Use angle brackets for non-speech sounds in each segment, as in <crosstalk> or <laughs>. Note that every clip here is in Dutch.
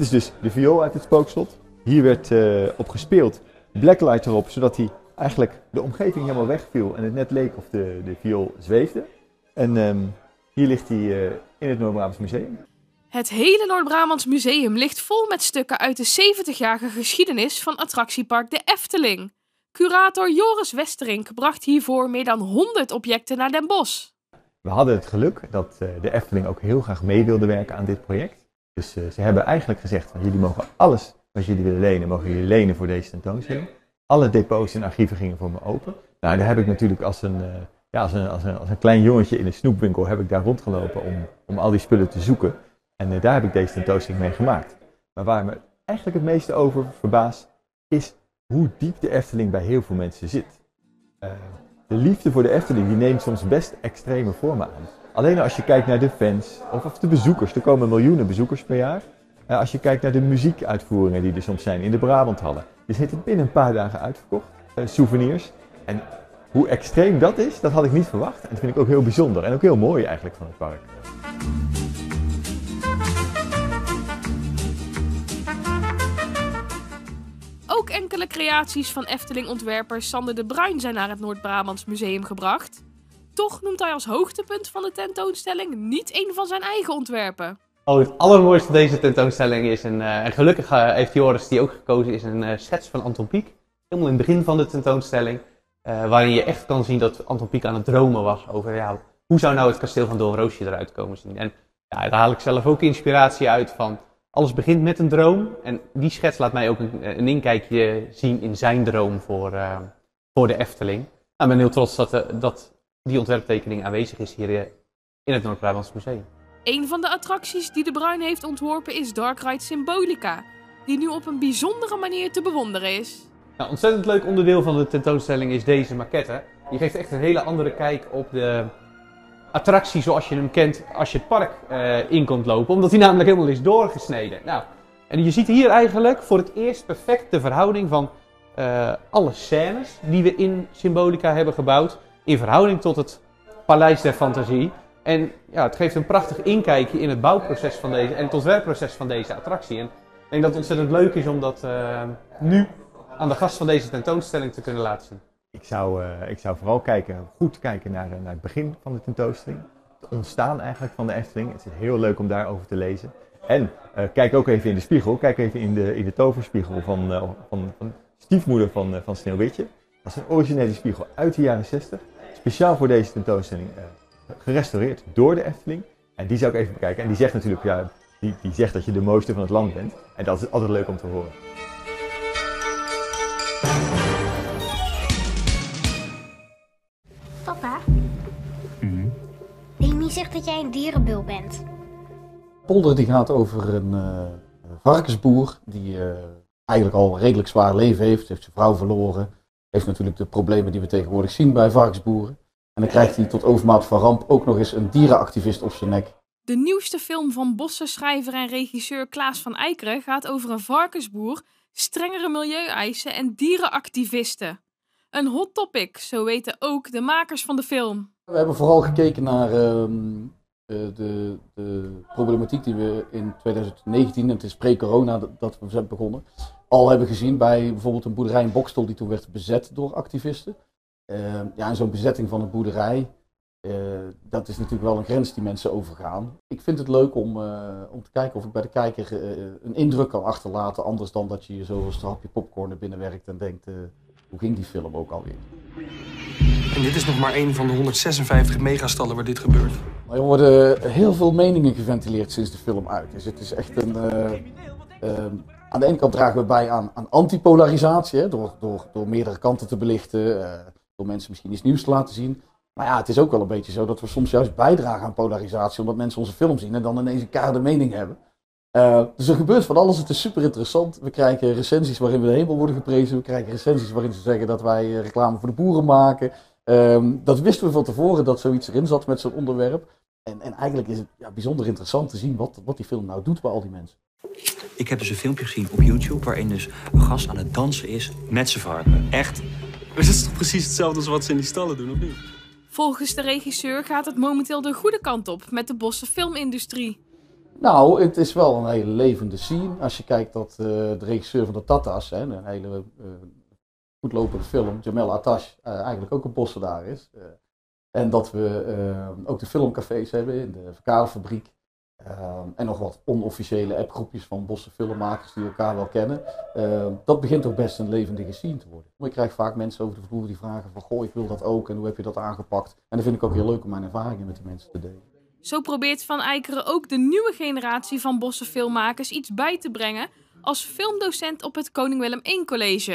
dit is dus de viool uit het spookslot. Hier werd uh, op gespeeld, blacklight erop, zodat hij eigenlijk de omgeving helemaal wegviel en het net leek of de, de viool zweefde. En um, hier ligt hij uh, in het Noord-Brabants Museum. Het hele Noord-Brabants Museum ligt vol met stukken uit de 70-jarige geschiedenis van attractiepark De Efteling. Curator Joris Westerink bracht hiervoor meer dan 100 objecten naar Den Bosch. We hadden het geluk dat uh, de Efteling ook heel graag mee wilde werken aan dit project. Dus uh, ze hebben eigenlijk gezegd van jullie mogen alles wat jullie willen lenen, mogen jullie lenen voor deze tentoonstelling. Alle depots en archieven gingen voor me open. Nou, daar heb ik natuurlijk als een, uh, ja, als een, als een, als een klein jongetje in een snoepwinkel heb ik daar rondgelopen om, om al die spullen te zoeken. En daar heb ik deze tentoonstelling mee gemaakt. Maar waar me eigenlijk het meeste over verbaast, is hoe diep de Efteling bij heel veel mensen zit. de liefde voor de Efteling die neemt soms best extreme vormen aan. Alleen als je kijkt naar de fans of, de bezoekers, er komen miljoenen bezoekers per jaar. Uh, als je kijkt naar de muziekuitvoeringen die er soms zijn in de Brabanthallen. Je zit het binnen een paar dagen uitverkocht, uh, souvenirs. En hoe extreem dat is, dat had ik niet verwacht. En dat vind ik ook heel bijzonder en ook heel mooi eigenlijk van het park. Ook enkele creaties van Efteling-ontwerper Sander de Bruin zijn naar het Noord-Brabants Museum gebracht. Toch noemt hij als hoogtepunt van de tentoonstelling niet een van zijn eigen ontwerpen. Oh, het allermooiste deze tentoonstelling is, een, uh, en gelukkig uh, heeft Joris die ook gekozen, is een uh, schets van Anton Pieck. Helemaal in het begin van de tentoonstelling. waarin je echt kan zien dat Anton Pieck aan het dromen was over ja, hoe zou nou het kasteel van Doornroosje eruit komen zien. En ja, daar haal ik zelf ook inspiratie uit van alles begint met een droom. En die schets laat mij ook een, een inkijkje zien in zijn droom voor, voor de Efteling. Nou, ik ben heel trots dat, dat die ontwerptekening aanwezig is hier eh, in het Noord-Brabants Museum. Een van de attracties die de Bruin heeft ontworpen is Dark Ride Symbolica, die nu op een bijzondere manier te bewonderen is. Nou, ontzettend leuk onderdeel van de tentoonstelling is deze maquette. Die geeft echt een hele andere kijk op de attractie zoals je hem kent als je het park uh, in komt lopen, omdat hij namelijk helemaal is doorgesneden. Nou, en je ziet hier eigenlijk voor het eerst perfect de verhouding van uh, alle scènes die we in Symbolica hebben gebouwd in verhouding tot het Paleis der Fantasie. En ja, het geeft een prachtig inkijkje in het bouwproces van deze en het ontwerpproces van deze attractie. En ik denk dat het ontzettend leuk is om dat uh, nu aan de gast van deze tentoonstelling te kunnen laten zien. Ik zou, uh, ik zou vooral kijken, goed kijken naar, naar het begin van de tentoonstelling. Het ontstaan eigenlijk van de Efteling. Het is heel leuk om daarover te lezen. En uh, kijk ook even in de spiegel. Kijk even in de, in de toverspiegel van, van, van stiefmoeder van, van Sneeuwwitje. Dat is een originele spiegel uit de jaren 60 speciaal voor deze tentoonstelling uh, gerestaureerd door de Efteling. En die zou ik even bekijken. En die zegt natuurlijk, ja, die, die zegt dat je de mooiste van het land bent. En dat is altijd leuk om te horen. Papa? Mm Amy zegt dat jij een dierenbul bent. Polder die gaat over een uh, varkensboer die uh, eigenlijk al een redelijk zwaar leven heeft. Heeft zijn vrouw verloren heeft natuurlijk de problemen die we tegenwoordig zien bij varkensboeren. En dan krijgt hij tot overmaat van ramp ook nog eens een dierenactivist op zijn nek. De nieuwste film van bossenschrijver en regisseur Klaas van Eikeren gaat over een varkensboer, strengere milieueisen en dierenactivisten. Een hot topic, zo weten ook de makers van de film. We hebben vooral gekeken naar uh, de, de, problematiek die we in 2019, het is pre-corona dat we zijn begonnen, al hebben gezien bij bijvoorbeeld een boerderij in Bokstel die toen werd bezet door activisten. Uh, ja, en zo'n bezetting van een boerderij, uh, dat is natuurlijk wel een grens die mensen overgaan. Ik vind het leuk om, om te kijken of ik bij de kijker een indruk kan achterlaten, anders dan dat je je zo een strapje popcorn naar binnen werkt en denkt, hoe ging die film ook alweer? En dit is nog maar één van de 156 megastallen waar dit gebeurt. Er worden heel veel meningen geventileerd sinds de film uit is. Het is echt een aan de ene kant dragen we bij aan, aan antipolarisatie, hè, door, door, door meerdere kanten te belichten, uh, door mensen misschien iets nieuws te laten zien. Maar ja, het is ook wel een beetje zo dat we soms juist bijdragen aan polarisatie, omdat mensen onze film zien en dan ineens een keiharde mening hebben. Uh, dus er gebeurt van alles, het is super interessant. We krijgen recensies waarin we de hemel worden geprezen. We krijgen recensies waarin ze zeggen dat wij eh, reclame voor de boeren maken. Uh, dat wisten we van tevoren dat zoiets erin zat met zo'n onderwerp. En, en eigenlijk is het ja, bijzonder interessant te zien wat, wat die film nou doet bij al die mensen. Ik heb dus een filmpje gezien op YouTube waarin dus een gast aan het dansen is met zijn varken. Echt. Maar dat is toch precies hetzelfde als wat ze in die stallen doen, of niet? Volgens de regisseur gaat het momenteel de goede kant op met de bosse filmindustrie. Nou, het is wel een hele levende scene. Als je kijkt dat uh, de regisseur van de Tatas, hè, een hele uh, goedlopende film, Jamel Attash, uh, eigenlijk ook een bossenaar is. En dat we ook de filmcafés hebben in de verkaderfabriek. Ehm, en nog wat onofficiële appgroepjes van bosse filmmakers die elkaar wel kennen. Ehm, dat begint ook best een levendige scene te worden. Ik krijg vaak mensen over de vloer die vragen van goh, ik wil dat ook en hoe heb je dat aangepakt? En dat vind ik ook heel leuk om mijn ervaringen met de mensen te delen. Zo probeert Van Eikeren ook de nieuwe generatie van bosse filmmakers iets bij te brengen als filmdocent op het Koning Willem I College.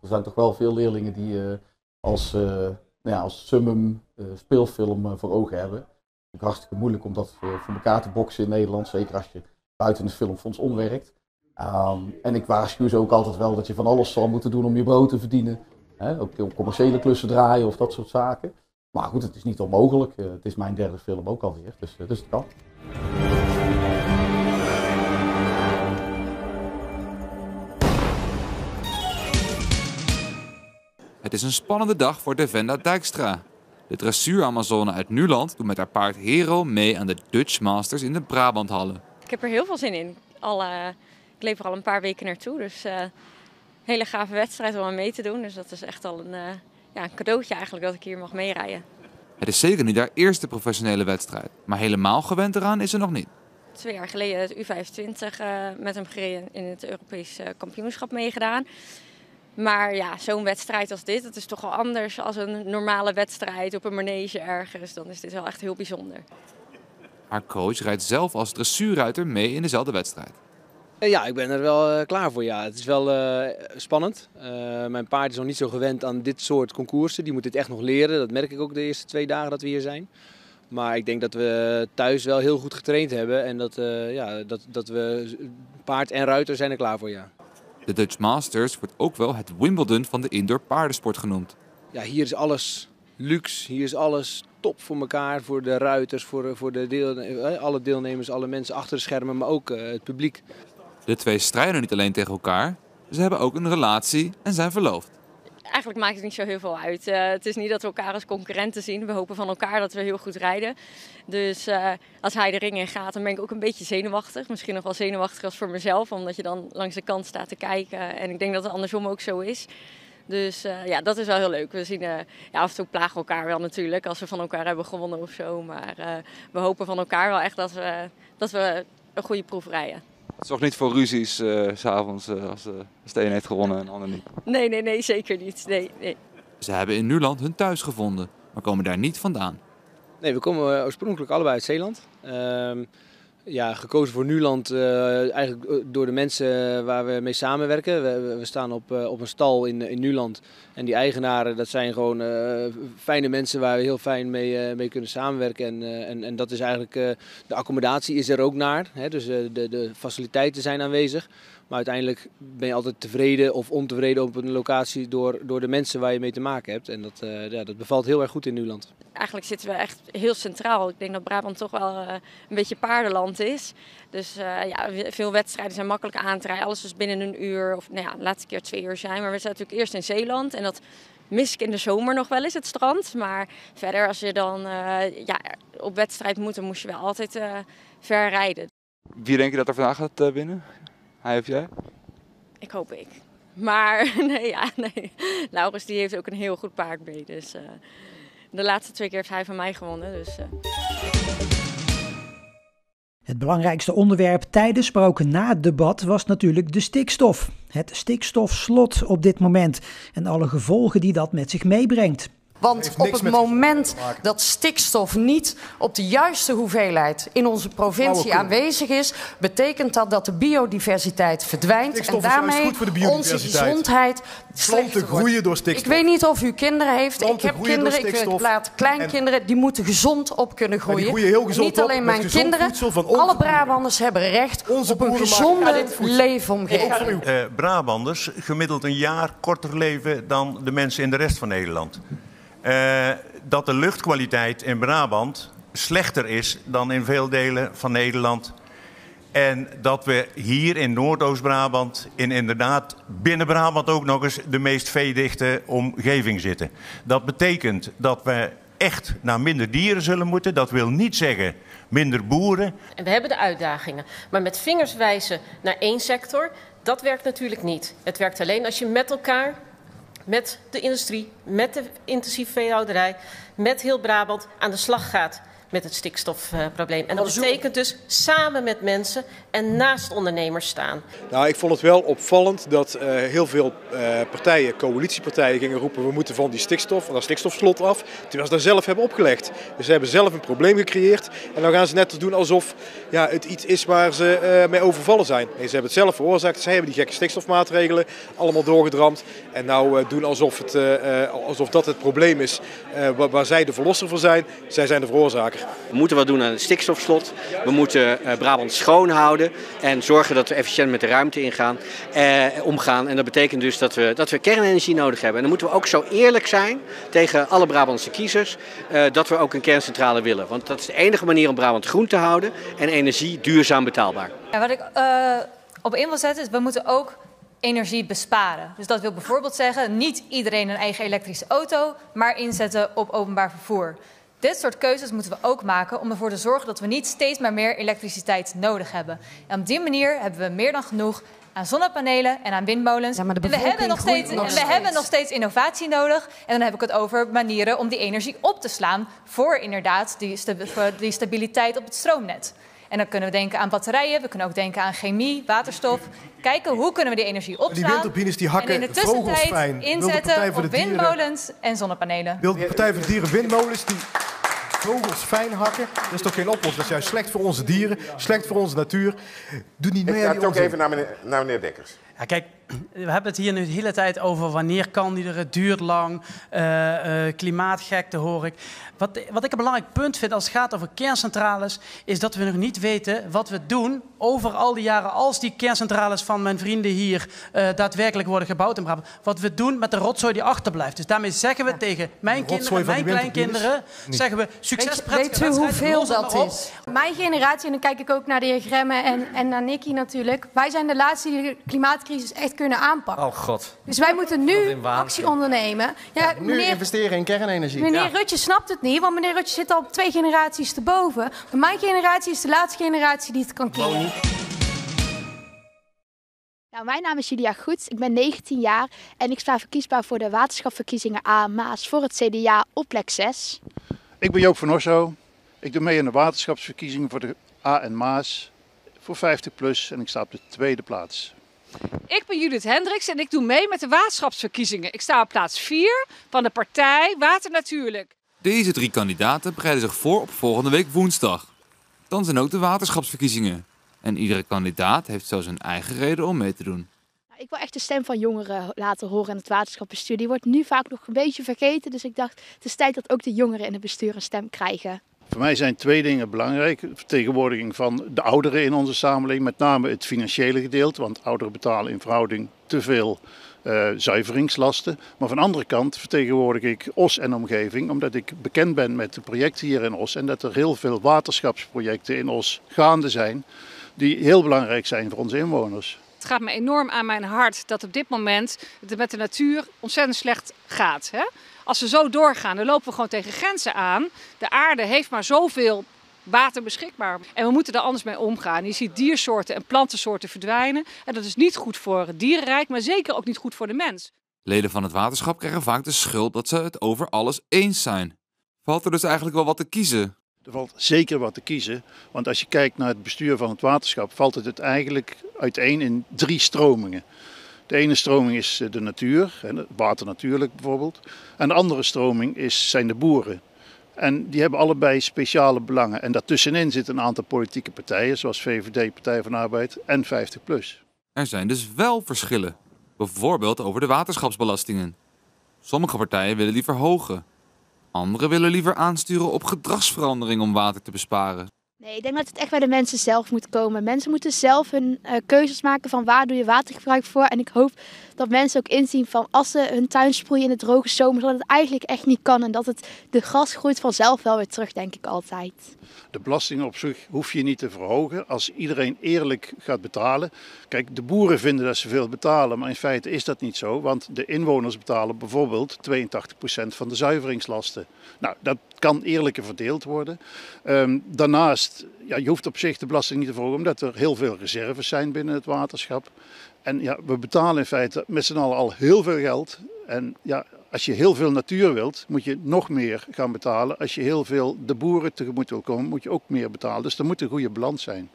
Er zijn toch wel veel leerlingen die uh, als, uh, nou ja, als summum uh, speelfilm voor ogen hebben is hartstikke moeilijk om dat voor, voor elkaar te boksen in Nederland. Zeker als je buiten het filmfonds omwerkt. Um, en ik waarschuw ze ook altijd wel dat je van alles zal moeten doen om je brood te verdienen. Hè? Ook om commerciële klussen draaien of dat soort zaken. Maar goed, het is niet onmogelijk. Het is mijn derde film ook alweer, dus, uh, dus het kan. Het is een spannende dag voor Devenda Dijkstra. De dressuur-Amazone uit Nuland doet met haar paard Hero mee aan de Dutch Masters in de Brabanthallen. Ik heb er heel veel zin in. Al, uh, ik leef er al een paar weken naartoe, dus uh, hele gave wedstrijd om aan mee te doen. Dus dat is echt al een, uh, ja, een cadeautje eigenlijk dat ik hier mag meerijden. Het is zeker niet haar eerste professionele wedstrijd, maar helemaal gewend eraan is ze nog niet. Twee jaar geleden het U25 met hem gereden in het Europees kampioenschap meegedaan. Maar ja, zo'n wedstrijd als dit, dat is toch wel anders als een normale wedstrijd op een manege ergens. Dan is dit wel echt heel bijzonder. Haar coach rijdt zelf als dressuurruiter mee in dezelfde wedstrijd. Ja, ik ben er wel uh, klaar voor. Ja. Het is wel uh, spannend. Uh, mijn paard is nog niet zo gewend aan dit soort concoursen. Die moet dit echt nog leren. Dat merk ik ook de eerste twee dagen dat we hier zijn. Maar ik denk dat we thuis wel heel goed getraind hebben. En dat, ja, dat, dat we paard en ruiter zijn er klaar voor, ja. De Dutch Masters wordt ook wel het Wimbledon van de indoor paardensport genoemd. Ja, hier is alles luxe, hier is alles top voor elkaar, voor de ruiters, voor, voor de deel, alle deelnemers, alle mensen achter de schermen, maar ook uh, het publiek. De twee strijden niet alleen tegen elkaar, ze hebben ook een relatie en zijn verloofd. Eigenlijk maakt het niet zo heel veel uit. Uh, het is niet dat we elkaar als concurrenten zien. We hopen van elkaar dat we heel goed rijden. Dus uh, als hij de ring in gaat, dan ben ik ook een beetje zenuwachtig. Misschien nog wel zenuwachtiger als voor mezelf, omdat je dan langs de kant staat te kijken. En ik denk dat het andersom ook zo is. Dus uh, ja, dat is wel heel leuk. We zien, ja, af en toe plagen elkaar wel natuurlijk als we van elkaar hebben gewonnen of zo. Maar we hopen van elkaar wel echt dat we, dat we een goede proef rijden. Het zorgt niet voor ruzies uh, s'avonds uh, als, uh, als de een heeft gewonnen en de ander niet? Nee, nee, nee, zeker niet. Nee, nee. Ze hebben in Nuland hun thuis gevonden, maar komen daar niet vandaan. Nee, we komen oorspronkelijk allebei uit Zeeland. Ja, gekozen voor Nuland uh, eigenlijk door de mensen waar we mee samenwerken. We, we staan op, op een stal in, in Nuland. En die eigenaren, dat zijn gewoon fijne mensen waar we heel fijn mee, mee kunnen samenwerken. En, en, en dat is eigenlijk, de accommodatie is er ook naar. Hè? Dus de, de faciliteiten zijn aanwezig. Maar uiteindelijk ben je altijd tevreden of ontevreden op een locatie door, door de mensen waar je mee te maken hebt. En dat, uh, ja, dat bevalt heel erg goed in Nuland. Eigenlijk zitten we echt heel centraal. Ik denk dat Brabant toch wel uh, een beetje paardenland is. Dus uh, ja, veel wedstrijden zijn makkelijk aan te rijden. Alles is binnen een uur of nou ja, de laatste keer twee uur zijn. Maar we zijn natuurlijk eerst in Zeeland en dat mis ik in de zomer nog wel eens, het strand. Maar verder als je dan ja, op wedstrijd moet, dan moest je wel altijd ver rijden. Wie denk je dat er vandaag gaat winnen? Hij of jij? Ik hoop ik. Maar <laughs> nee, ja, nee. Laurens die heeft ook een heel goed paard mee. Dus uh, de laatste twee keer heeft hij van mij gewonnen. Dus, uh. Het belangrijkste onderwerp tijdens, maar ook na het debat was natuurlijk de stikstof. Het stikstofslot op dit moment en alle gevolgen die dat met zich meebrengt. Want op het moment dat stikstof niet op de juiste hoeveelheid in onze provincie aanwezig is, betekent dat dat de biodiversiteit verdwijnt stikstof en daarmee onze gezondheid. Planten groeien door stikstof. Ik weet niet of u kinderen heeft. Planten ik heb kinderen, ik laat kleinkinderen, die moeten gezond op kunnen groeien. groeien heel gezond niet alleen mijn kinderen, alle Brabanders hebben recht onze op een gezonde leefomgeving. Uh, Brabanders gemiddeld een jaar korter leven dan de mensen in de rest van Nederland. Uh, dat de luchtkwaliteit in Brabant slechter is dan in veel delen van Nederland. En dat we hier in Noordoost-Brabant, in inderdaad binnen Brabant ook nog eens de meest veedichte omgeving zitten. Dat betekent dat we echt naar minder dieren zullen moeten. Dat wil niet zeggen minder boeren. En we hebben de uitdagingen. Maar met vingers wijzen naar één sector, dat werkt natuurlijk niet. Het werkt alleen als je met elkaar, met de industrie, met de intensieve veehouderij, met heel Brabant aan de slag gaat met het stikstofprobleem. En dat betekent dus samen met mensen en naast ondernemers staan. Nou, ik vond het wel opvallend dat uh, heel veel uh, partijen, coalitiepartijen, gingen roepen: we moeten van die stikstof, van dat stikstofslot af. Terwijl ze daar zelf hebben opgelegd. Dus ze hebben zelf een probleem gecreëerd. En dan gaan ze net doen alsof ja, het iets is waar ze uh, mee overvallen zijn. Nee, ze hebben het zelf veroorzaakt. Zij hebben die gekke stikstofmaatregelen allemaal doorgedramd. En nou doen alsof, het, alsof dat het probleem is waar, waar zij de verlosser voor zijn. Zij zijn de veroorzaker. We moeten wat doen aan het stikstofslot. We moeten uh, Brabant schoon houden en zorgen dat we efficiënt met de ruimte ingaan, eh, omgaan. En dat betekent dus dat we, dat we kernenergie nodig hebben. En dan moeten we ook zo eerlijk zijn tegen alle Brabantse kiezers uh, dat we ook een kerncentrale willen. Want dat is de enige manier om Brabant groen te houden en energie duurzaam betaalbaar. Ja, wat ik uh, op in wil zetten is, we moeten ook energie besparen. Dus dat wil bijvoorbeeld zeggen, niet iedereen een eigen elektrische auto, maar inzetten op openbaar vervoer. Dit soort keuzes moeten we ook maken om ervoor te zorgen dat we niet steeds maar meer elektriciteit nodig hebben. En op die manier hebben we meer dan genoeg aan zonnepanelen en aan windmolens. Ja, en we hebben nog steeds, nog we hebben nog steeds innovatie nodig. En dan heb ik het over manieren om die energie op te slaan voor inderdaad die, die stabiliteit op het stroomnet. En dan kunnen we denken aan batterijen, we kunnen ook denken aan chemie, waterstof. Kijken hoe kunnen we die energie opslaan. Die windturbines die hakken en in de tussentijd inzetten op windmolens en zonnepanelen. Wil de Partij voor de Dieren windmolens die vogels fijn hakken. Dat is toch geen oplossing? Dat is juist slecht voor onze dieren, slecht voor onze natuur. Doe niet meer Ik ga het ook even naar meneer, naar meneer Dekkers. Ja, kijk, we hebben het hier nu de hele tijd over wanneer kan die er, het duurt lang, uh, uh, klimaatgekte hoor ik. Wat, wat ik een belangrijk punt vind als het gaat over kerncentrales, is dat we nog niet weten wat we doen over al die jaren als die kerncentrales van mijn vrienden hier uh, daadwerkelijk worden gebouwd in Brabant. Wat we doen met de rotzooi die achterblijft. Dus daarmee zeggen we ja. tegen mijn kinderen, mijn kleinkinderen, zeggen we succes, Weet, weet u hoeveel dat is? Mijn generatie, en dan kijk ik ook naar de heer Gremme en, en naar Nicky natuurlijk. Wij zijn de laatste die de klimaatcrisis echt kunnen aanpakken. Oh god. Dus wij moeten nu actie ondernemen. Ja, ja, nu meneer, investeren in kernenergie. Meneer Rutje snapt het niet, want meneer Rutje zit al twee generaties te boven. Maar mijn generatie is de laatste generatie die het kan keren. Nou, mijn naam is Julia Goets, ik ben 19 jaar en ik sta verkiesbaar voor de waterschapverkiezingen A Maas voor het CDA op plek 6. Ik ben Joop van Osso. Ik doe mee aan de waterschapsverkiezingen voor de A en Maas voor 50 plus en ik sta op de tweede plaats. Ik ben Judith Hendricks en ik doe mee met de waterschapsverkiezingen. Ik sta op plaats 4 van de partij Water Natuurlijk. Deze drie kandidaten bereiden zich voor op volgende week woensdag. Dan zijn ook de waterschapsverkiezingen. En iedere kandidaat heeft zo zijn eigen reden om mee te doen. Ik wil echt de stem van jongeren laten horen in het waterschapsbestuur. Die wordt nu vaak nog een beetje vergeten. Dus ik dacht, het is tijd dat ook de jongeren in het bestuur een stem krijgen. Voor mij zijn twee dingen belangrijk. Vertegenwoordiging van de ouderen in onze samenleving, met name het financiële gedeelte, want ouderen betalen in verhouding te veel uh, zuiveringslasten. Maar van de andere kant vertegenwoordig ik Os en omgeving, omdat ik bekend ben met de projecten hier in Os en dat er heel veel waterschapsprojecten in Os gaande zijn, die heel belangrijk zijn voor onze inwoners. Het gaat me enorm aan mijn hart dat op dit moment het met de natuur ontzettend slecht gaat. Hè? Als we zo doorgaan, dan lopen we gewoon tegen grenzen aan. De aarde heeft maar zoveel water beschikbaar. En we moeten er anders mee omgaan. Je ziet diersoorten en plantensoorten verdwijnen. En dat is niet goed voor het dierenrijk, maar zeker ook niet goed voor de mens. Leden van het waterschap krijgen vaak de schuld dat ze het over alles eens zijn. Valt er dus eigenlijk wel wat te kiezen? Er valt zeker wat te kiezen, want als je kijkt naar het bestuur van het waterschap, valt het, het eigenlijk uiteen in drie stromingen. De ene stroming is de natuur, water natuurlijk bijvoorbeeld. En de andere stroming is, zijn de boeren. En die hebben allebei speciale belangen. En daartussenin zitten een aantal politieke partijen, zoals VVD, Partij van Arbeid en 50PLUS. Er zijn dus wel verschillen. Bijvoorbeeld over de waterschapsbelastingen. Sommige partijen willen die verhogen. Anderen willen liever aansturen op gedragsverandering om water te besparen. Nee, ik denk dat het echt bij de mensen zelf moet komen. Mensen moeten zelf hun uh, keuzes maken van waar doe je watergebruik voor. En ik hoop dat mensen ook inzien van als ze hun tuin sproeien in de droge zomer, dat het eigenlijk echt niet kan. En dat het, de gras groeit vanzelf wel weer terug, denk ik altijd. De belastingen op zich hoef je niet te verhogen als iedereen eerlijk gaat betalen. Kijk, de boeren vinden dat ze veel betalen, maar in feite is dat niet zo. Want de inwoners betalen bijvoorbeeld 82% van de zuiveringslasten. Nou, dat kan eerlijker verdeeld worden. Ehm, daarnaast, ja, je hoeft op zich de belasting niet te verhogen, omdat er heel veel reserves zijn binnen het waterschap. En ja, we betalen in feite met z'n allen al heel veel geld. En ja, als je heel veel natuur wilt, moet je nog meer gaan betalen. Als je heel veel de boeren tegemoet wil komen, moet je ook meer betalen. Dus er moet een goede balans zijn.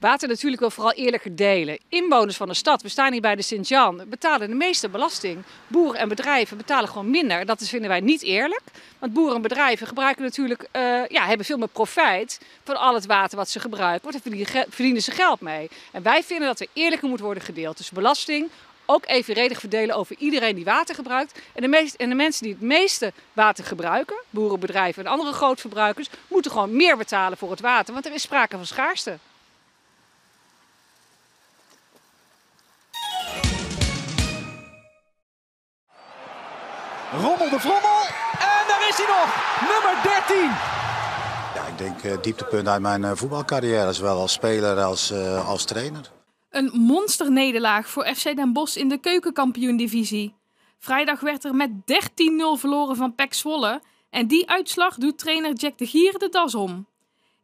Water natuurlijk wel vooral eerlijker delen. Inwoners van de stad, we staan hier bij de Sint-Jan, betalen de meeste belasting. Boeren en bedrijven betalen gewoon minder. Dat vinden wij niet eerlijk. Want boeren en bedrijven gebruiken natuurlijk, uh, ja, hebben veel meer profijt van al het water wat ze gebruiken. Want daar verdienen ze geld mee. En wij vinden dat er eerlijker moet worden gedeeld. Dus belasting ook evenredig verdelen over iedereen die water gebruikt. En de, en de mensen die het meeste water gebruiken, boeren, bedrijven en andere grootverbruikers, moeten gewoon meer betalen voor het water. Want er is sprake van schaarste. Rommel de Vrommel. En daar is hij nog. Nummer 13. Ja, ik denk uh, dieptepunt uit mijn uh, voetbalcarrière. Zowel als speler als, uh, als trainer. Een monsternederlaag voor FC Den Bosch in de keukenkampioen-divisie. Vrijdag werd er met 13-0 verloren van PEC Zwolle. En die uitslag doet trainer Jack de Gier de das om.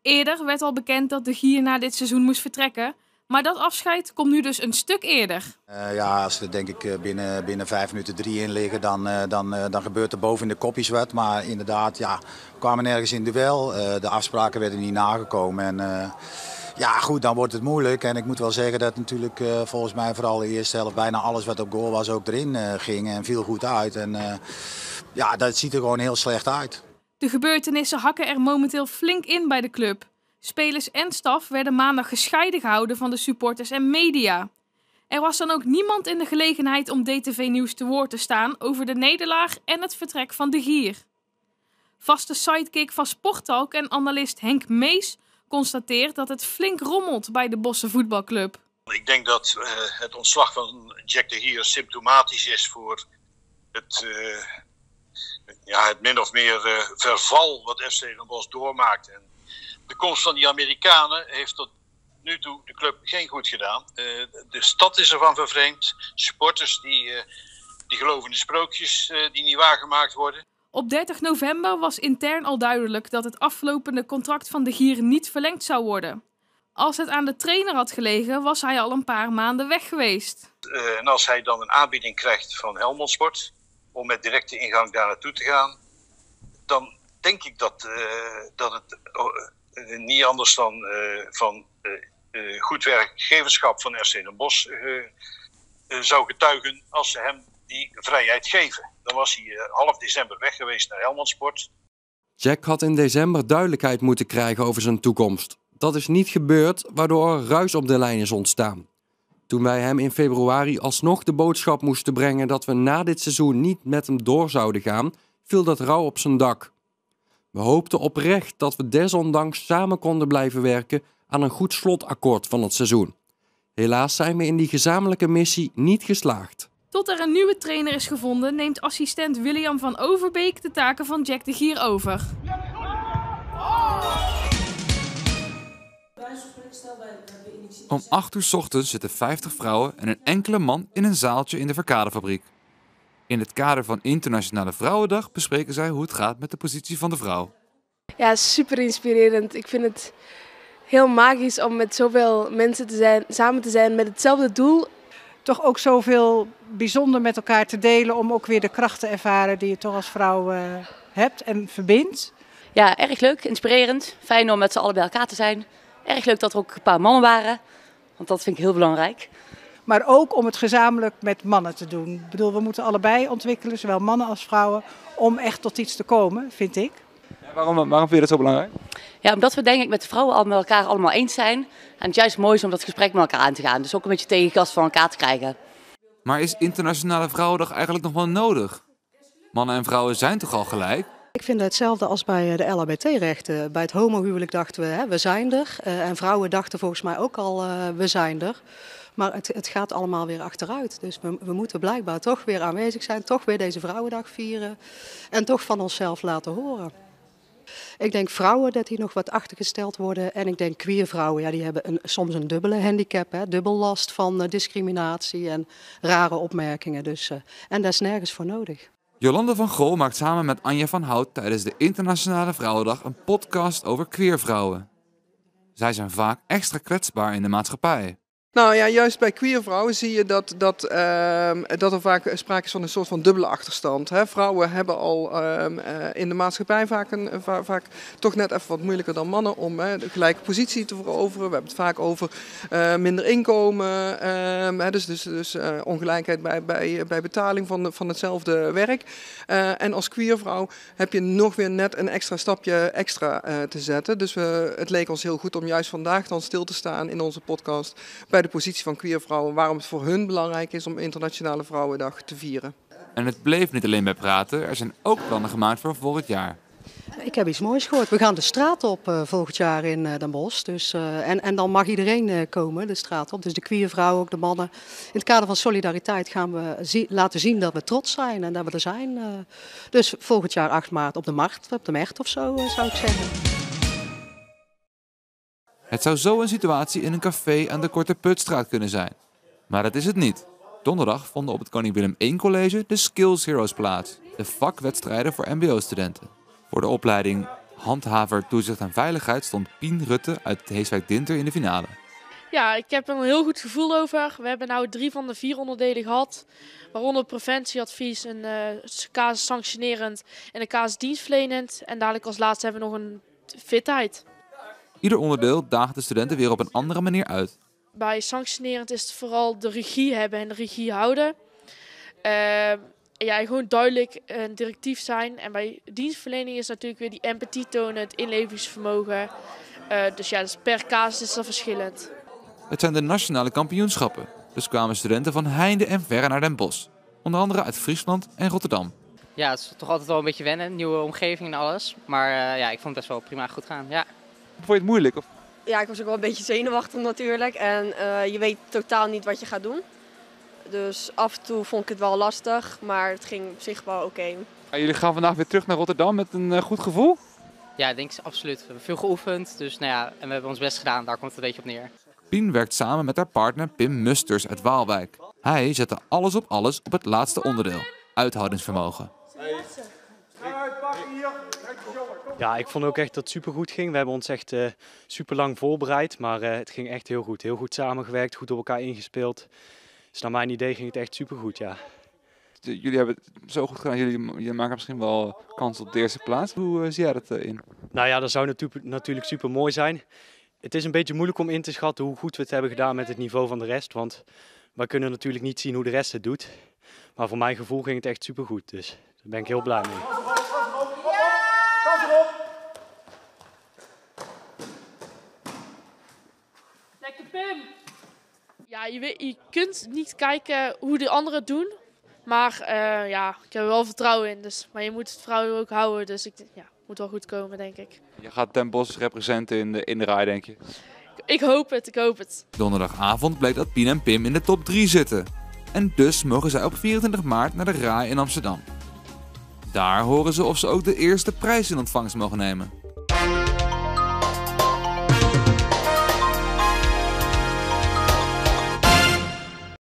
Eerder werd al bekend dat de Gier na dit seizoen moest vertrekken. Maar dat afscheid komt nu dus een stuk eerder. Uh, ja, als er denk ik binnen, binnen vijf minuten drie in liggen, dan, uh, dan, uh, dan gebeurt er boven in de kopjes wat. Maar inderdaad, ja, we kwamen nergens in duel. de afspraken werden niet nagekomen. En, ja, goed, dan wordt het moeilijk. En ik moet wel zeggen dat natuurlijk volgens mij vooral de eerste helft bijna alles wat op goal was ook erin ging. En viel goed uit. En ja, dat ziet er gewoon heel slecht uit. De gebeurtenissen hakken er momenteel flink in bij de club. Spelers en staf werden maandag gescheiden gehouden van de supporters en media. Er was dan ook niemand in de gelegenheid om DTV Nieuws te woord te staan over de nederlaag en het vertrek van de Gier. Vaste sidekick van Sporttalk en analist Henk Mees constateert dat het flink rommelt bij de Bosse voetbalclub. Ik denk dat uh, het ontslag van Jack de Gier symptomatisch is voor het, uh, ja, het min of meer uh, verval wat FC Den Bosch doormaakt. En de komst van die Amerikanen heeft tot nu toe de club geen goed gedaan. Uh, de stad is ervan vervreemd. Supporters die, uh, die geloven in de sprookjes uh, die niet waargemaakt worden. Op 30 november was intern al duidelijk dat het aflopende contract van de Gier niet verlengd zou worden. Als het aan de trainer had gelegen, was hij al een paar maanden weg geweest. en als hij dan een aanbieding krijgt van Helmond Sport om met directe ingang daar naartoe te gaan, dan denk ik dat, dat het niet anders dan uh, van uh, goed werkgeverschap van RC Den Bosch zou getuigen als ze hem die vrijheid geven. Dan was hij half december weg geweest naar Helmond Sport. Jack had in december duidelijkheid moeten krijgen over zijn toekomst. Dat is niet gebeurd, waardoor er ruis op de lijn is ontstaan. Toen wij hem in februari alsnog de boodschap moesten brengen dat we na dit seizoen niet met hem door zouden gaan, viel dat rouw op zijn dak. We hoopten oprecht dat we desondanks samen konden blijven werken aan een goed slotakkoord van het seizoen. Helaas zijn we in die gezamenlijke missie niet geslaagd. Tot er een nieuwe trainer is gevonden, neemt assistent William van Overbeek de taken van Jack de Gier over. Om 8 uur ochtends zitten 50 vrouwen en een enkele man in een zaaltje in de verkadefabriek. In het kader van Internationale Vrouwendag bespreken zij hoe het gaat met de positie van de vrouw. Ja, super inspirerend. Ik vind het heel magisch om met zoveel mensen te zijn, samen te zijn met hetzelfde doel. Toch ook zoveel bijzonder met elkaar te delen om ook weer de kracht te ervaren die je toch als vrouw uh, hebt en verbindt. Ja, erg leuk, inspirerend. Fijn om met z'n allen bij elkaar te zijn. Erg leuk dat er ook een paar mannen waren, want dat vind ik heel belangrijk. Maar ook om het gezamenlijk met mannen te doen. Ik bedoel, we moeten allebei ontwikkelen, zowel mannen als vrouwen, om echt tot iets te komen, vind ik. Ja, waarom, waarom vind je dat zo belangrijk? Ja, omdat we denk ik met de vrouwen al met elkaar allemaal eens zijn. En het juist mooi is om dat gesprek met elkaar aan te gaan. Dus ook een beetje tegengas van elkaar te krijgen. Maar is Internationale Vrouwendag eigenlijk nog wel nodig? Mannen en vrouwen zijn toch al gelijk? Ik vind hetzelfde als bij de LHBT-rechten. Bij het homohuwelijk dachten we, hè, we zijn er. Uh, en vrouwen dachten volgens mij ook al, uh, we zijn er. Maar het, het, gaat allemaal weer achteruit. Dus we, we, moeten blijkbaar toch weer aanwezig zijn, toch weer deze Vrouwendag vieren en toch van onszelf laten horen. Ik denk vrouwen dat die nog wat achtergesteld worden. En ik denk queer vrouwen, ja, die hebben een, soms een dubbele handicap. Hè, dubbel last van uh, discriminatie en rare opmerkingen. Dus, uh, en daar is nergens voor nodig. Jolande van Gol maakt samen met Anja van Hout tijdens de Internationale Vrouwendag een podcast over queervrouwen. Zij zijn vaak extra kwetsbaar in de maatschappij. Nou ja, juist bij queer vrouwen zie je dat, dat, ehm, dat er vaak sprake is van een soort van dubbele achterstand. Hè. Vrouwen hebben al ehm, eh, in de maatschappij vaak, een, va- vaak toch net even wat moeilijker dan mannen om hè, de gelijke positie te veroveren. We hebben het vaak over eh, minder inkomen, ehm, hè, dus, dus, dus eh, ongelijkheid bij, bij, bij betaling van, de- van hetzelfde werk. En als queer vrouw heb je nog weer net een extra stapje extra te zetten. Dus we, het leek ons heel goed om juist vandaag dan stil te staan in onze podcast bij de positie van queer vrouwen. Waarom het voor hun belangrijk is om Internationale Vrouwendag te vieren. En het bleef niet alleen bij praten, er zijn ook plannen gemaakt voor volgend jaar. Ik heb iets moois gehoord. We gaan de straat op eh, volgend jaar in eh, Den Bosch. Dus, eh, en, en dan mag iedereen eh, komen, de straat op. Dus de queer vrouwen, ook de mannen. In het kader van solidariteit gaan we laten zien dat we trots zijn en dat we er zijn. eh. dus volgend jaar 8 maart op de markt, op de Mert of zo, zou ik zeggen. Het zou zo een situatie in een café aan de Korte Putstraat kunnen zijn. Maar dat is het niet. Donderdag vonden op het Koning Willem I College de Skills Heroes plaats. De vakwedstrijden voor mbo-studenten. Voor de opleiding Handhaver Toezicht en Veiligheid stond Pien Rutte uit Heeswijk Dinter in de finale. Ja, ik heb er een heel goed gevoel over. We hebben nu drie van de vier onderdelen gehad. Waaronder preventieadvies, een casus sanctionerend en een casus dienstverlenend. En dadelijk als laatste hebben we nog een fitheid. Ieder onderdeel daagt de studenten weer op een andere manier uit. Bij sanctionerend is het vooral de regie hebben en de regie houden. Eh, ja, gewoon duidelijk en directief zijn. En bij dienstverlening is natuurlijk weer die empathie tonen, het inlevingsvermogen. Eh, dus ja, dus per casus is dat verschillend. Het zijn de nationale kampioenschappen. Dus kwamen studenten van heinde en verre naar Den Bosch. Onder andere uit Friesland en Rotterdam. Ja, het is toch altijd wel een beetje wennen, nieuwe omgeving en alles. Maar eh, ja, ik vond het best wel prima goed gaan. Ja. Vond je het moeilijk? Of? Ja, ik was ook wel een beetje zenuwachtig natuurlijk. En eh, je weet totaal niet wat je gaat doen. Dus af en toe vond ik het wel lastig, maar het ging op zich wel oké. Ah, jullie gaan vandaag weer terug naar Rotterdam met een eh, goed gevoel? ja, ik denk absoluut. We hebben veel geoefend, dus nou ja, en we hebben ons best gedaan. Daar komt het een beetje op neer. Pien werkt samen met haar partner Pim Musters uit Waalwijk. Hij zette alles op alles op het laatste onderdeel, uithoudingsvermogen. Ja, ik vond ook echt dat het supergoed ging. We hebben ons echt eh super lang voorbereid, maar eh, het ging echt heel goed. Heel goed samengewerkt, goed op elkaar ingespeeld. Dus naar mijn idee ging het echt supergoed, ja. Jullie hebben het zo goed gedaan. Jullie, jullie maken misschien wel kans op de eerste plaats. Hoe eh, zie jij dat in? Nou ja, dat zou natu- natuurlijk super mooi zijn. Het is een beetje moeilijk om in te schatten hoe goed we het hebben gedaan met het niveau van de rest. Want wij kunnen natuurlijk niet zien hoe de rest het doet. Maar voor mijn gevoel ging het echt supergoed. Dus daar ben ik heel blij mee. Pim! Ja, je, weet, je kunt niet kijken hoe de anderen het doen. Maar eh, ja, ik heb er wel vertrouwen in. Dus, maar je moet het vertrouwen ook houden. Dus ik, ja, moet wel goed komen, denk ik. Je gaat Den Bosch representen in de, in de rij, denk je? Ik hoop het, ik hoop het. Donderdagavond bleek dat Pien en Pim in de top 3 zitten. En dus mogen zij op 24 maart naar de RAI in Amsterdam. Daar horen ze of ze ook de eerste prijs in ontvangst mogen nemen.